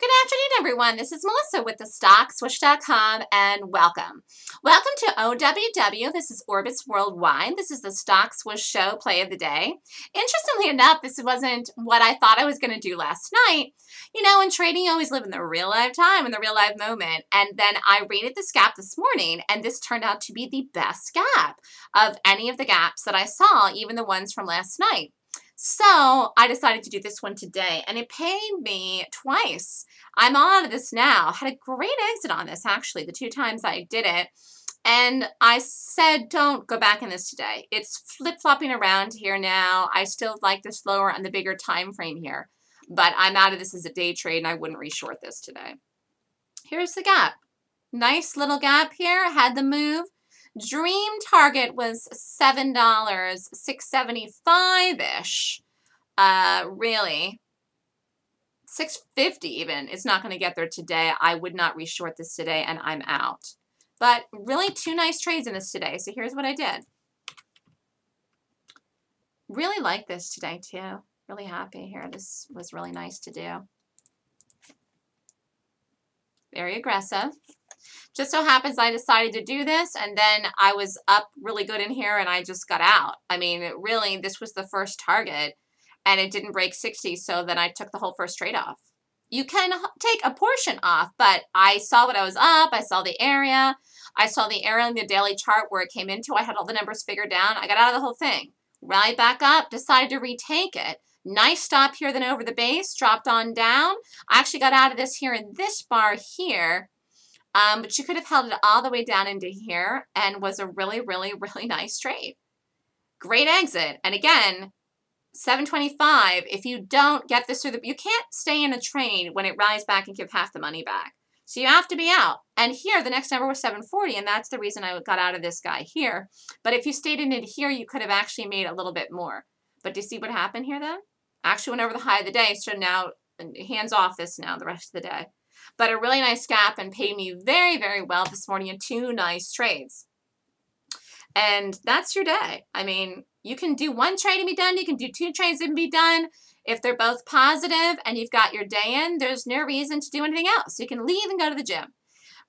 Good afternoon, everyone. This is Melissa with the StockSwoosh.com and welcome. Welcome to OWW. This is Orbitz Worldwide. This is the Stock Swoosh Show Play of the Day. Interestingly enough, this wasn't what I thought I was going to do last night. You know, in trading, you always live in the real life time, in the real life moment. And then I rated this gap this morning, and this turned out to be the best gap of any of the gaps that I saw, even the ones from last night. So I decided to do this one today and it paid me twice. I'm on this now. Had a great exit on this actually, the two times I did it. And I said, don't go back in this today. It's flip-flopping around here now. I still like this lower on the bigger time frame here. But I'm out of this as a day trade and I wouldn't reshort this today. Here's the gap. Nice little gap here. Had the move. Dream target was $7, 675-ish. Uh, really. 650 even. It's not going to get there today. I would not reshort this today, and I'm out. But really two nice trades in this today. So here's what I did. Really like this today, too. Really happy here. This was really nice to do. Very aggressive. Just so happens I decided to do this and then I was up really good in here and I just got out. I mean, really, this was the first target and it didn't break 60, so then I took the whole first trade off. You can take a portion off, but I saw what I was up. I saw the area. I saw the area in the daily chart where it came into. I had all the numbers figured down. I got out of the whole thing. Right back up, decided to retake it. Nice stop here then over the base, dropped on down. I actually got out of this here in this bar here um, but you could have held it all the way down into here and was a really, really, really nice trade. Great exit. And again, 725, if you don't get this through the, you can't stay in a trade when it rises back and give half the money back. So you have to be out. And here, the next number was 740, and that's the reason I got out of this guy here. But if you stayed in it here, you could have actually made a little bit more. But do you see what happened here then? Actually went over the high of the day, so now hands off this now the rest of the day but a really nice gap and paid me very, very well this morning in two nice trades. And that's your day. I mean, you can do one trade and be done. You can do two trades and be done. If they're both positive and you've got your day in, there's no reason to do anything else. You can leave and go to the gym.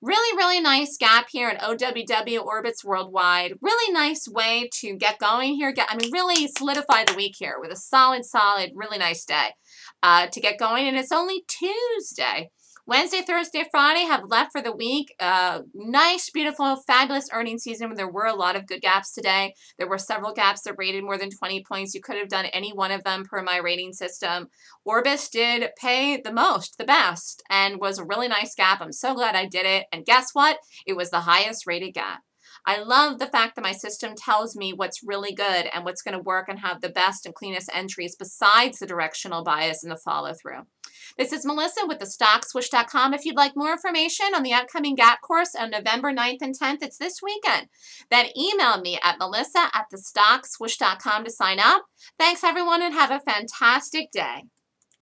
Really, really nice gap here in OWW Orbitz Worldwide. Really nice way to get going here. Get, I mean, really solidify the week here with a solid, solid, really nice day uh, to get going. And it's only Tuesday. Wednesday, Thursday, Friday have left for the week. Uh, nice, beautiful, fabulous earning season. There were a lot of good gaps today. There were several gaps that rated more than 20 points. You could have done any one of them per my rating system. Orbitz did pay the most, the best, and was a really nice gap. I'm so glad I did it. And guess what? It was the highest rated gap. I love the fact that my system tells me what's really good and what's going to work and have the best and cleanest entries besides the directional bias and the follow through. This is Melissa with the StockSwoosh.com. If you'd like more information on the upcoming GAP course on November 9th and 10th, it's this weekend, then email me at melissa at the StockSwoosh.com to sign up. Thanks, everyone, and have a fantastic day.